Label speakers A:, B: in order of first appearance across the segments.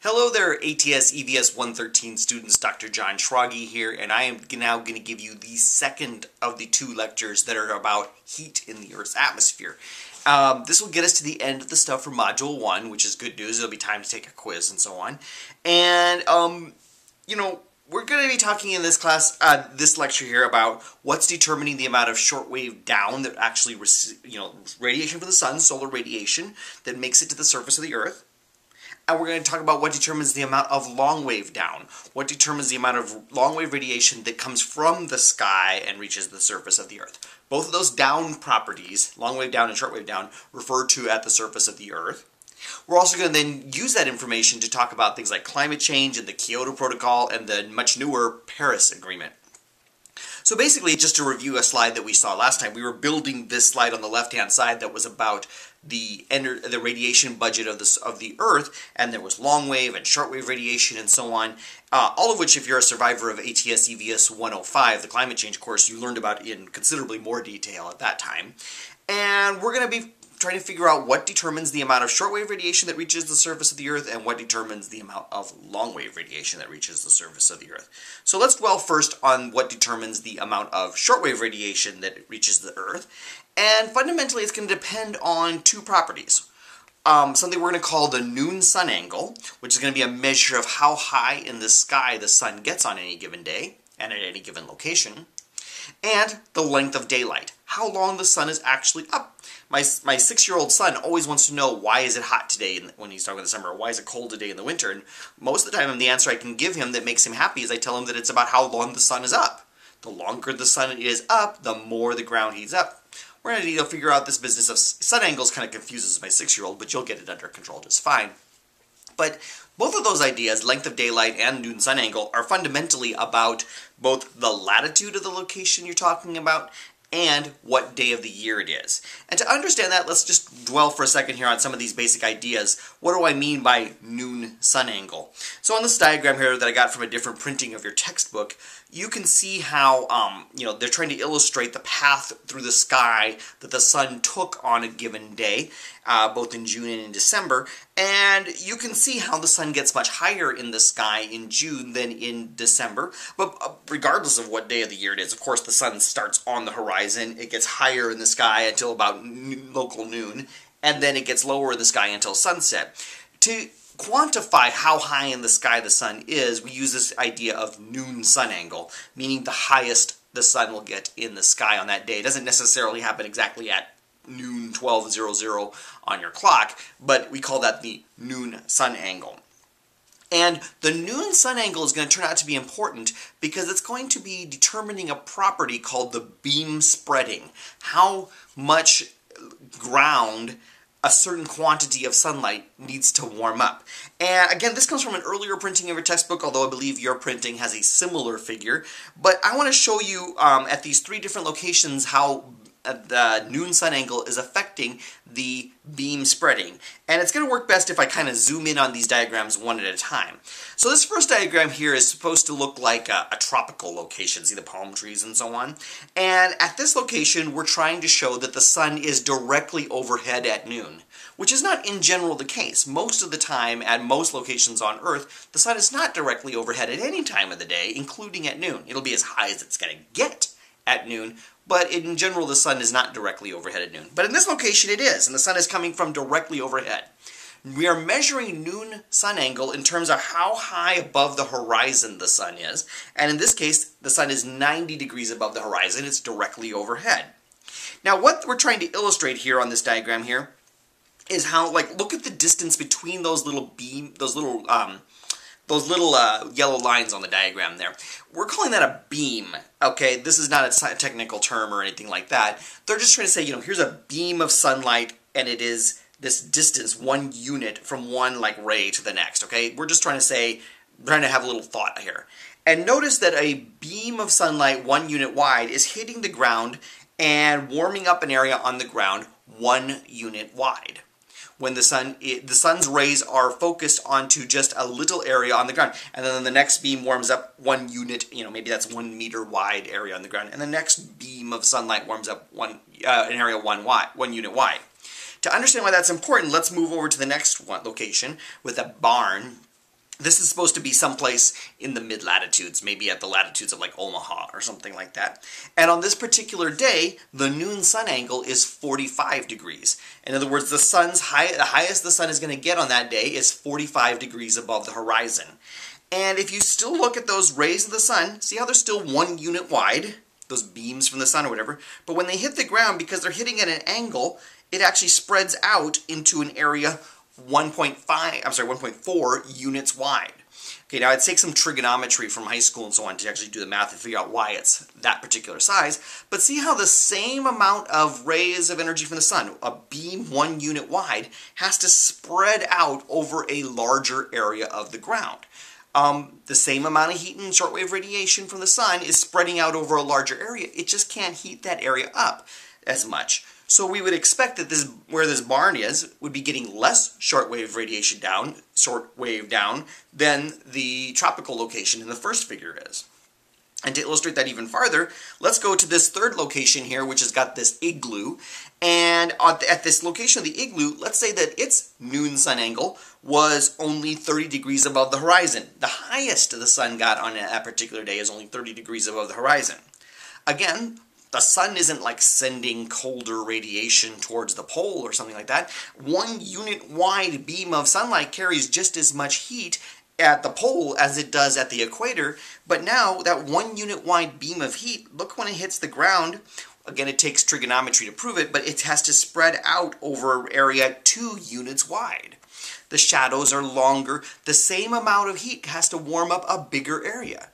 A: Hello there, ATS EVS 113 students. Dr. Jon Schrage here, and I am now going to give you the second of the two lectures that are about heat in the Earth's atmosphere. Um, this will get us to the end of the stuff for Module 1, which is good news. There'll be time to take a quiz and so on. And, um, you know, we're going to be talking in this class, uh, this lecture here, about what's determining the amount of shortwave down that actually, you know, radiation from the sun, solar radiation, that makes it to the surface of the Earth and we're going to talk about what determines the amount of long wave down, what determines the amount of long wave radiation that comes from the sky and reaches the surface of the Earth. Both of those down properties, long wave down and short wave down, refer to at the surface of the Earth. We're also going to then use that information to talk about things like climate change and the Kyoto Protocol and the much newer Paris Agreement. So basically, just to review a slide that we saw last time, we were building this slide on the left-hand side that was about the the radiation budget of the of the Earth, and there was long wave and short wave radiation and so on. Uh, all of which, if you're a survivor of ATS EVS 105, the climate change course, you learned about in considerably more detail at that time. And we're going to be trying to figure out what determines the amount of shortwave radiation that reaches the surface of the Earth and what determines the amount of longwave radiation that reaches the surface of the Earth. So let's dwell first on what determines the amount of shortwave radiation that reaches the Earth. And fundamentally, it's going to depend on two properties. Um, something we're going to call the noon sun angle, which is going to be a measure of how high in the sky the sun gets on any given day and at any given location, and the length of daylight, how long the sun is actually up my, my six-year-old son always wants to know why is it hot today when he's talking in the summer, why is it cold today in the winter, and most of the time the answer I can give him that makes him happy is I tell him that it's about how long the sun is up. The longer the sun is up, the more the ground heats up. We're going to need to figure out this business of sun angles kind of confuses my six-year-old, but you'll get it under control just fine. But both of those ideas, length of daylight and noon sun angle, are fundamentally about both the latitude of the location you're talking about and what day of the year it is. And to understand that, let's just dwell for a second here on some of these basic ideas. What do I mean by noon sun angle? So on this diagram here that I got from a different printing of your textbook, you can see how, um, you know, they're trying to illustrate the path through the sky that the sun took on a given day, uh, both in June and in December, and you can see how the sun gets much higher in the sky in June than in December, but uh, regardless of what day of the year it is, of course the sun starts on the horizon, it gets higher in the sky until about local noon, and then it gets lower in the sky until sunset. To quantify how high in the sky the sun is, we use this idea of noon sun angle, meaning the highest the sun will get in the sky on that day. It doesn't necessarily happen exactly at noon 1200 on your clock, but we call that the noon sun angle. And the noon sun angle is going to turn out to be important because it's going to be determining a property called the beam spreading. How much ground a certain quantity of sunlight needs to warm up. And again, this comes from an earlier printing of your textbook, although I believe your printing has a similar figure. But I want to show you um, at these three different locations how Uh, the noon sun angle is affecting the beam spreading. And it's going to work best if I kind of zoom in on these diagrams one at a time. So this first diagram here is supposed to look like a, a, tropical location, see the palm trees and so on. And at this location, we're trying to show that the sun is directly overhead at noon, which is not in general the case. Most of the time, at most locations on Earth, the sun is not directly overhead at any time of the day, including at noon. It'll be as high as it's going to get at noon, but in general the sun is not directly overhead at noon. But in this location it is, and the sun is coming from directly overhead. We are measuring noon sun angle in terms of how high above the horizon the sun is, and in this case the sun is 90 degrees above the horizon, it's directly overhead. Now what we're trying to illustrate here on this diagram here is how, like, look at the distance between those little beam, those little um, those little uh, yellow lines on the diagram there. We're calling that a beam, okay? This is not a technical term or anything like that. They're just trying to say, you know, here's a beam of sunlight and it is this distance, one unit from one like ray to the next, okay? We're just trying to say, trying to have a little thought here. And notice that a beam of sunlight one unit wide is hitting the ground and warming up an area on the ground one unit wide when the sun the sun's rays are focused onto just a little area on the ground. And then the next beam warms up one unit you know maybe that's one meter wide area on the ground. And the next beam of sunlight warms up one uh, an area one wide one unit wide. To understand why that's important let's move over to the next one location with a barn This is supposed to be someplace in the mid latitudes, maybe at the latitudes of like Omaha or something like that. And on this particular day, the noon sun angle is 45 degrees. In other words, the sun's high, the highest the sun is going to get on that day is 45 degrees above the horizon. And if you still look at those rays of the sun, see how they're still one unit wide, those beams from the sun or whatever, but when they hit the ground, because they're hitting at an angle, it actually spreads out into an area 1.5, I'm sorry, 1.4 units wide. Okay, now I'd take some trigonometry from high school and so on to actually do the math and figure out why it's that particular size. But see how the same amount of rays of energy from the sun, a beam one unit wide, has to spread out over a larger area of the ground. Um, the same amount of heat and shortwave radiation from the sun is spreading out over a larger area. It just can't heat that area up as much. So we would expect that this, where this barn is, would be getting less shortwave radiation down, shortwave down, than the tropical location in the first figure is. And to illustrate that even farther, let's go to this third location here, which has got this igloo. And at this location of the igloo, let's say that its noon sun angle was only 30 degrees above the horizon. The highest the sun got on that particular day is only 30 degrees above the horizon. Again, the sun isn't like sending colder radiation towards the pole or something like that. One unit wide beam of sunlight carries just as much heat at the pole as it does at the equator. But now that one unit wide beam of heat, look when it hits the ground. Again, it takes trigonometry to prove it, but it has to spread out over area two units wide. The shadows are longer. The same amount of heat has to warm up a bigger area.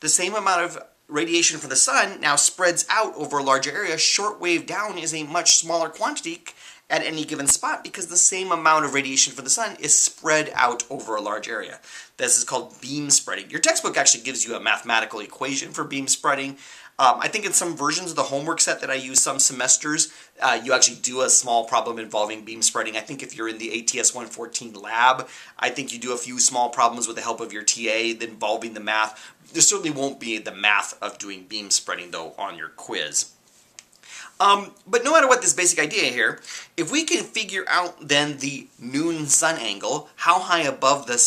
A: The same amount of radiation from the sun now spreads out over a larger area. Shortwave down is a much smaller quantity at any given spot because the same amount of radiation from the sun is spread out over a large area. This is called beam spreading. Your textbook actually gives you a mathematical equation for beam spreading. Um, I think in some versions of the homework set that I use some semesters, uh, you actually do a small problem involving beam spreading. I think if you're in the ATS 114 lab, I think you do a few small problems with the help of your TA involving the math. There certainly won't be the math of doing beam spreading, though, on your quiz. Um, but no matter what this basic idea here, if we can figure out then the noon sun angle, how high above the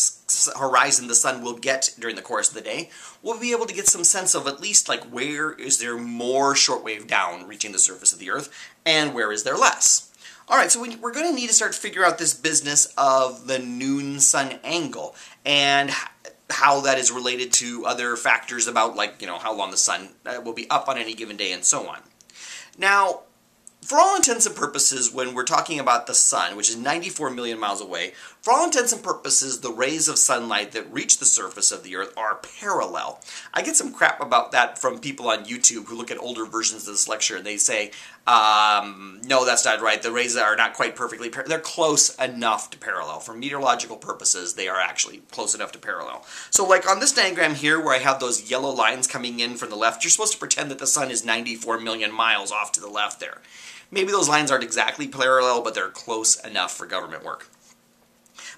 A: horizon the sun will get during the course of the day, we'll be able to get some sense of at least like where is there more shortwave down reaching the surface of the Earth, and where is there less. Alright, so we're going to need to start to figure out this business of the noon sun angle, and how that is related to other factors about like, you know, how long the sun uh, will be up on any given day and so on. Now, for all intents and purposes, when we're talking about the sun, which is 94 million miles away, for all intents and purposes, the rays of sunlight that reach the surface of the Earth are parallel. I get some crap about that from people on YouTube who look at older versions of this lecture and they say, um, no, that's not right. The rays are not quite perfectly par They're close enough to parallel. For meteorological purposes, they are actually close enough to parallel. So like on this diagram here where I have those yellow lines coming in from the left, you're supposed to pretend that the sun is 94 million miles off to the left there. Maybe those lines aren't exactly parallel, but they're close enough for government work.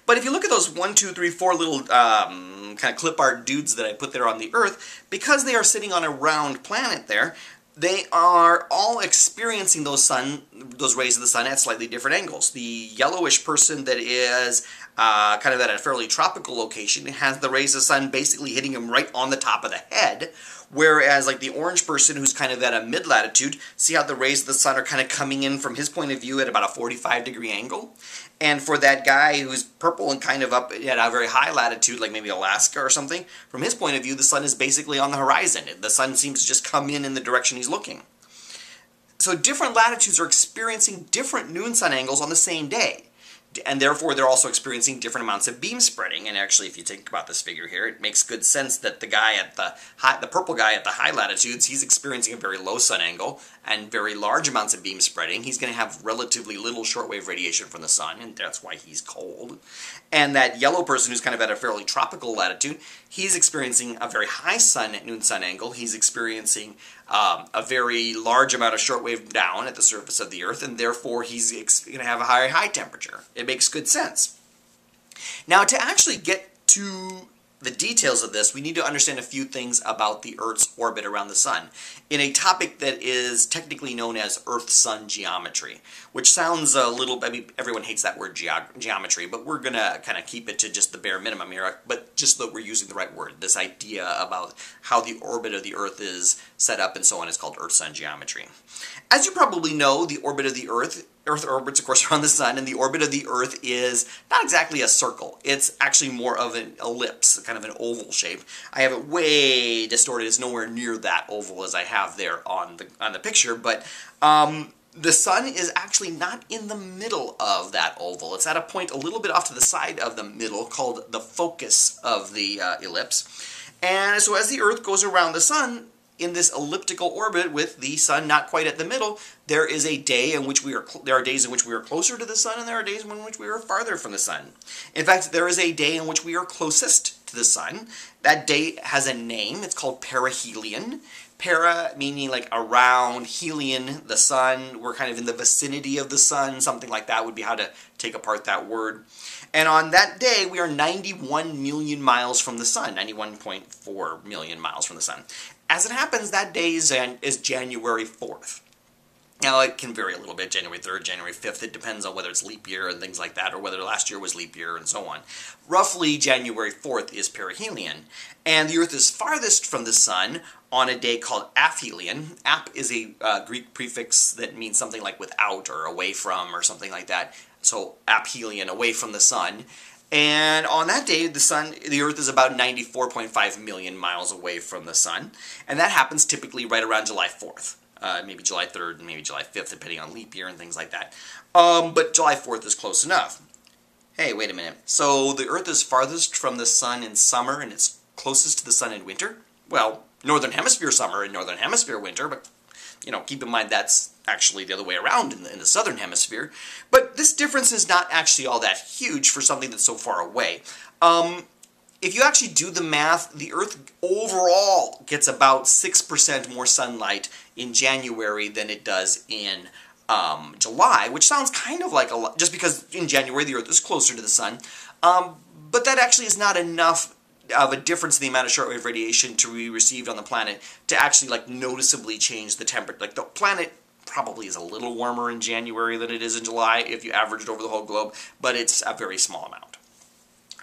A: But if you look at those one, two, three, four little um, kind of clip art dudes that I put there on the Earth, because they are sitting on a round planet there, they are all experiencing those sun, those rays of the sun at slightly different angles. The yellowish person that is uh, kind of at a fairly tropical location has the rays of the sun basically hitting him right on the top of the head, Whereas like the orange person who's kind of at a mid-latitude, see how the rays of the sun are kind of coming in from his point of view at about a 45 degree angle? And for that guy who's purple and kind of up at a very high latitude, like maybe Alaska or something, from his point of view, the sun is basically on the horizon. The sun seems to just come in in the direction he's looking. So different latitudes are experiencing different noon sun angles on the same day and therefore they're also experiencing different amounts of beam spreading. And actually, if you think about this figure here, it makes good sense that the guy at the high, the purple guy at the high latitudes, he's experiencing a very low sun angle and very large amounts of beam spreading. He's going to have relatively little shortwave radiation from the sun, and that's why he's cold. And that yellow person who's kind of at a fairly tropical latitude, he's experiencing a very high sun noon sun angle. He's experiencing um, a very large amount of shortwave down at the surface of the Earth, and therefore he's going to have a higher high temperature. It makes good sense. Now, to actually get to the details of this, we need to understand a few things about the Earth's orbit around the Sun in a topic that is technically known as Earth-Sun geometry, which sounds a little, I mean, everyone hates that word geometry, but we're going to kind of keep it to just the bare minimum here, but just that we're using the right word. This idea about how the orbit of the Earth is set up and so on is called Earth-Sun geometry. As you probably know, the orbit of the Earth Earth orbits, of course, around the Sun, and the orbit of the Earth is not exactly a circle. It's actually more of an ellipse, kind of an oval shape. I have it way distorted. It's nowhere near that oval as I have there on the on the picture, but um, the Sun is actually not in the middle of that oval. It's at a point a little bit off to the side of the middle called the focus of the uh, ellipse. And so as the Earth goes around the Sun, in this elliptical orbit with the sun not quite at the middle, there is a day in which we are there are days in which we are closer to the sun and there are days in which we are farther from the sun. In fact, there is a day in which we are closest to the sun. That day has a name. It's called perihelion. Para meaning like around, helion, the sun. We're kind of in the vicinity of the sun. Something like that would be how to take apart that word. And on that day, we are 91 million miles from the sun, 91.4 million miles from the sun. As it happens, that day is, is January 4th. Now, it can vary a little bit, January 3rd, January 5th. It depends on whether it's leap year and things like that, or whether last year was leap year and so on. Roughly, January 4th is perihelion, and the Earth is farthest from the Sun on a day called aphelion. Ap is a uh, Greek prefix that means something like without or away from or something like that. So, aphelion, away from the Sun. And on that day, the sun, the Earth is about 94.5 million miles away from the sun, and that happens typically right around July 4th. Uh, maybe July 3rd and maybe July 5th, depending on leap year and things like that. Um, but July 4th is close enough. Hey, wait a minute. So the Earth is farthest from the sun in summer and it's closest to the sun in winter? Well, Northern Hemisphere summer and Northern Hemisphere winter, but you know, keep in mind that's actually the other way around in the, in the southern hemisphere. But this difference is not actually all that huge for something that's so far away. Um, if you actually do the math, the Earth overall gets about 6% more sunlight in January than it does in um, July, which sounds kind of like a lot, just because in January the Earth is closer to the Sun. Um, but that actually is not enough of a difference in the amount of shortwave radiation to be received on the planet to actually like noticeably change the temperature. Like the planet probably is a little warmer in January than it is in July if you average it over the whole globe, but it's a very small amount.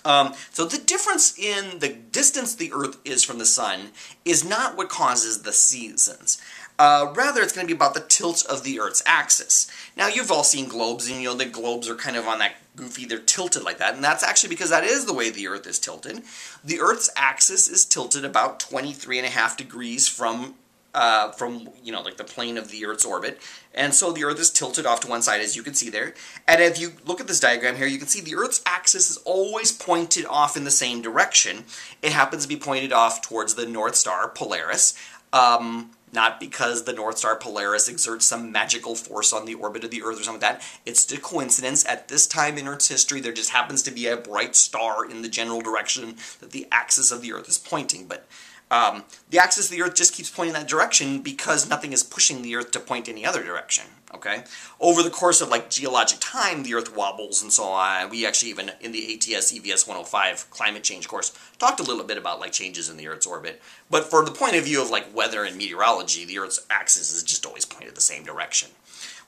A: Um, so the difference in the distance the Earth is from the Sun is not what causes the seasons. Uh, rather, it's going to be about the tilt of the Earth's axis. Now, you've all seen globes, and you know the globes are kind of on that goofy, they're tilted like that, and that's actually because that is the way the Earth is tilted. The Earth's axis is tilted about 23 and a half degrees from uh, from you know like the plane of the Earth's orbit, and so the Earth is tilted off to one side, as you can see there. And if you look at this diagram here, you can see the Earth's axis is always pointed off in the same direction. It happens to be pointed off towards the North Star Polaris. Um, not because the North Star Polaris exerts some magical force on the orbit of the Earth or something like that. It's a coincidence. At this time in Earth's history, there just happens to be a bright star in the general direction that the axis of the Earth is pointing. But um, the axis of the Earth just keeps pointing that direction because nothing is pushing the Earth to point any other direction. Okay, over the course of like geologic time, the Earth wobbles and so on. We actually even in the ATS EVS 105 climate change course talked a little bit about like changes in the Earth's orbit. But for the point of view of like weather and meteorology, the Earth's axis is just always pointed the same direction.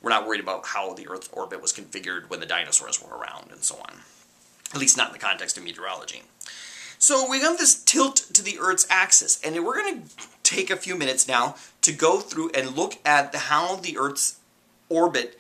A: We're not worried about how the Earth's orbit was configured when the dinosaurs were around and so on. At least not in the context of meteorology. So we have this tilt to the Earth's axis, and we're going to take a few minutes now to go through and look at the, how the Earth's orbit,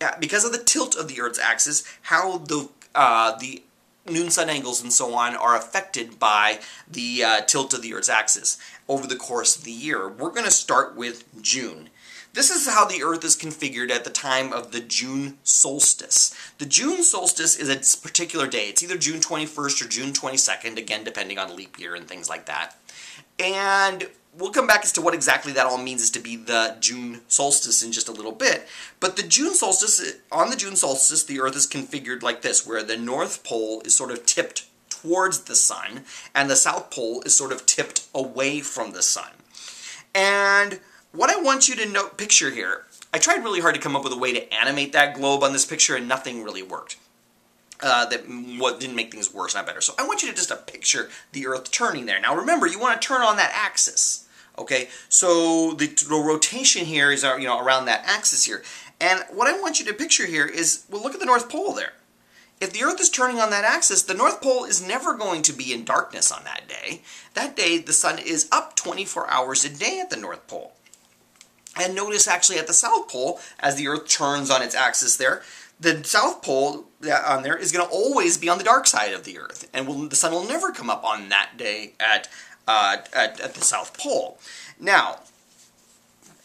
A: uh, because of the tilt of the Earth's axis, how the uh, the noon sun angles and so on are affected by the uh, tilt of the Earth's axis over the course of the year. We're going to start with June. This is how the Earth is configured at the time of the June solstice. The June solstice is a particular day. It's either June 21st or June 22nd, again, depending on leap year and things like that. And we'll come back as to what exactly that all means is to be the June solstice in just a little bit. But the June solstice, on the June solstice, the Earth is configured like this, where the North Pole is sort of tipped towards the Sun, and the South Pole is sort of tipped away from the Sun. And what I want you to note, picture here, I tried really hard to come up with a way to animate that globe on this picture and nothing really worked. uh, that what didn't make things worse, not better. So I want you to just to picture the Earth turning there. Now remember, you want to turn on that axis. Okay, so the, the rotation here is uh, you know around that axis here, and what I want you to picture here is well, look at the North Pole there. If the Earth is turning on that axis, the North Pole is never going to be in darkness on that day. That day, the sun is up 24 hours a day at the North Pole. And notice actually at the South Pole, as the Earth turns on its axis there, the South Pole on there is going to always be on the dark side of the Earth. And will, the sun will never come up on that day at, uh, at, at the South Pole. Now,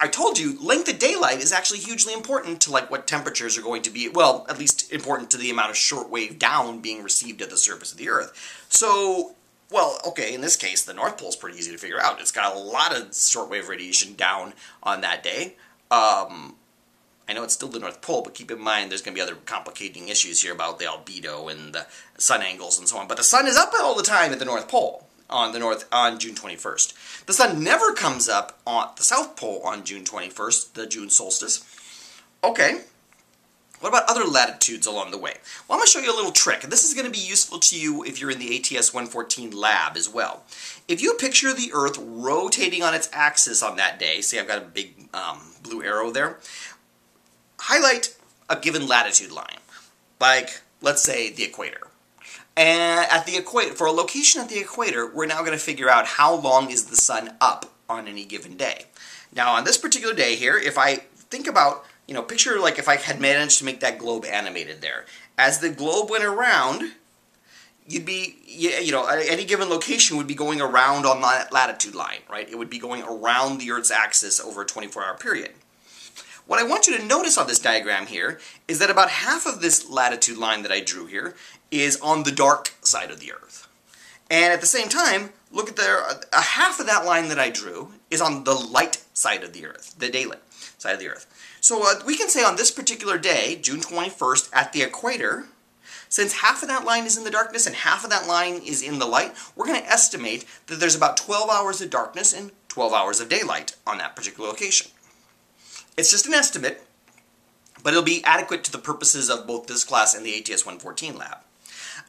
A: I told you, length of daylight is actually hugely important to like what temperatures are going to be, well, at least important to the amount of shortwave down being received at the surface of the Earth. So, well, okay, in this case, the North Pole is pretty easy to figure out. It's got a lot of shortwave radiation down on that day. Um, I know it's still the North Pole, but keep in mind there's going to be other complicating issues here about the albedo and the sun angles and so on. But the sun is up all the time at the North Pole on the north on June 21st. The sun never comes up on the South Pole on June 21st, the June solstice. Okay. What about other latitudes along the way? Well, I'm going to show you a little trick. This is going to be useful to you if you're in the ATS 114 lab as well. If you picture the Earth rotating on its axis on that day, see I've got a big um, blue arrow there, highlight a given latitude line, like, let's say, the equator. And at the equator, for a location at the equator, we're now going to figure out how long is the sun up on any given day. Now, on this particular day here, if I think about, you know, picture like if I had managed to make that globe animated there. As the globe went around, you'd be, you know, any given location would be going around on that latitude line, right? It would be going around the Earth's axis over a 24-hour period. What I want you to notice on this diagram here is that about half of this latitude line that I drew here is on the dark side of the Earth. And at the same time, look at there, a half of that line that I drew is on the light side of the Earth, the daylight side of the Earth. So uh, we can say on this particular day, June 21st, at the equator, since half of that line is in the darkness and half of that line is in the light, we're going to estimate that there's about 12 hours of darkness and 12 hours of daylight on that particular location. It's just an estimate, but it'll be adequate to the purposes of both this class and the ATS 114 lab.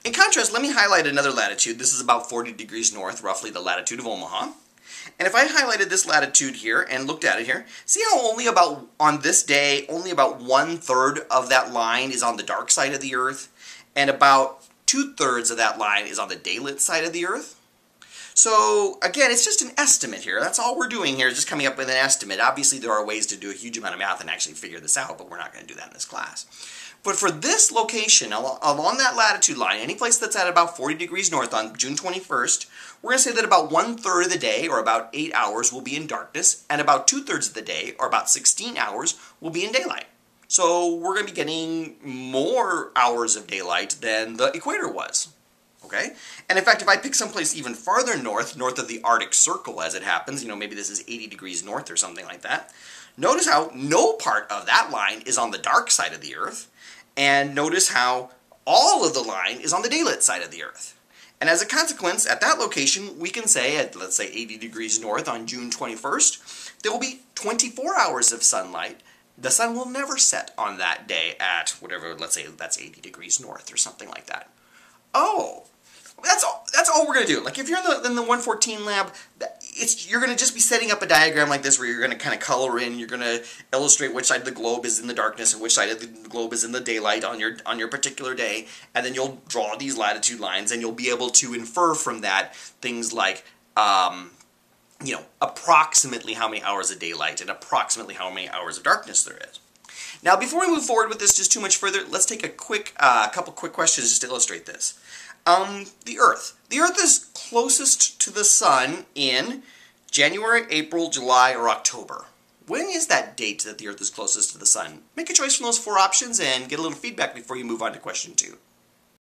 A: In contrast, let me highlight another latitude. This is about 40 degrees north, roughly the latitude of Omaha. And if I highlighted this latitude here and looked at it here, see how only about, on this day, only about one-third of that line is on the dark side of the Earth, and about two-thirds of that line is on the daylit side of the Earth? So again, it's just an estimate here. That's all we're doing here is just coming up with an estimate. Obviously, there are ways to do a huge amount of math and actually figure this out, but we're not going to do that in this class. But for this location, along that latitude line, any place that's at about 40 degrees north on June 21st, we're going to say that about one-third of the day, or about 8 hours, will be in darkness, and about two-thirds of the day, or about 16 hours, will be in daylight. So we're going to be getting more hours of daylight than the equator was okay? And in fact, if I pick someplace even farther north, north of the Arctic Circle as it happens, you know, maybe this is 80 degrees north or something like that, notice how no part of that line is on the dark side of the Earth, and notice how all of the line is on the daylit side of the Earth. And as a consequence, at that location, we can say, at let's say 80 degrees north on June 21st, there will be 24 hours of sunlight. The sun will never set on that day at whatever, let's say that's 80 degrees north or something like that. Oh, that's all. That's all we're gonna do. Like if you're in the in the 114 lab, it's you're gonna just be setting up a diagram like this where you're gonna kind of color in. You're gonna illustrate which side of the globe is in the darkness and which side of the globe is in the daylight on your on your particular day, and then you'll draw these latitude lines, and you'll be able to infer from that things like. Um, you know, approximately how many hours of daylight and approximately how many hours of darkness there is. Now, before we move forward with this just too much further, let's take a quick, uh, couple quick questions just to illustrate this. Um, the Earth. The Earth is closest to the Sun in January, April, July, or October. When is that date that the Earth is closest to the Sun? Make a choice from those four options and get a little feedback before you move on to question two.